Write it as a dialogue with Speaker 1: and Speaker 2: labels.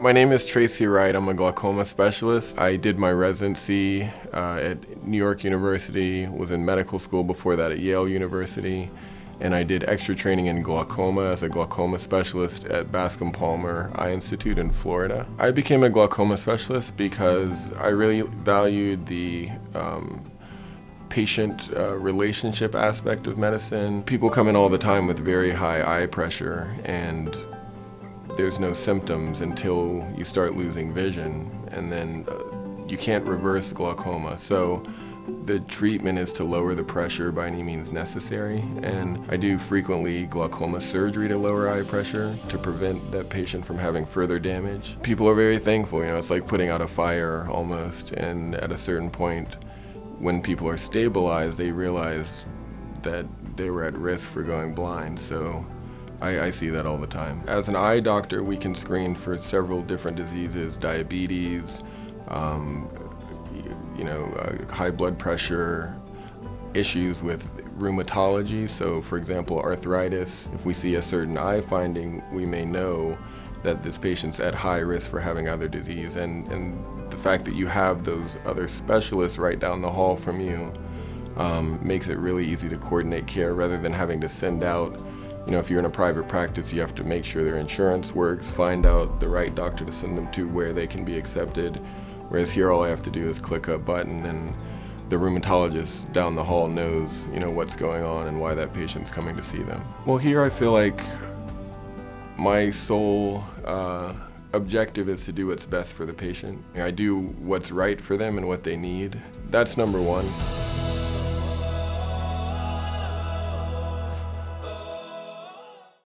Speaker 1: My name is Tracy Wright. I'm a glaucoma specialist. I did my residency uh, at New York University, was in medical school before that at Yale University, and I did extra training in glaucoma as a glaucoma specialist at Bascom Palmer Eye Institute in Florida. I became a glaucoma specialist because I really valued the um, patient uh, relationship aspect of medicine. People come in all the time with very high eye pressure and there's no symptoms until you start losing vision, and then uh, you can't reverse glaucoma. So the treatment is to lower the pressure by any means necessary, and I do frequently glaucoma surgery to lower eye pressure to prevent that patient from having further damage. People are very thankful, you know, it's like putting out a fire almost, and at a certain point, when people are stabilized, they realize that they were at risk for going blind. So I, I, see that all the time. As an eye doctor, we can screen for several different diseases, diabetes, um, you know, uh, high blood pressure, issues with rheumatology. So for example, arthritis, if we see a certain eye finding, we may know that this patient's at high risk for having other disease. And, and the fact that you have those other specialists right down the hall from you um, makes it really easy to coordinate care rather than having to send out you know, if you're in a private practice, you have to make sure their insurance works, find out the right doctor to send them to where they can be accepted. Whereas here, all I have to do is click a button and the rheumatologist down the hall knows, you know, what's going on and why that patient's coming to see them. Well, here I feel like my sole uh, objective is to do what's best for the patient. I do what's right for them and what they need. That's number one.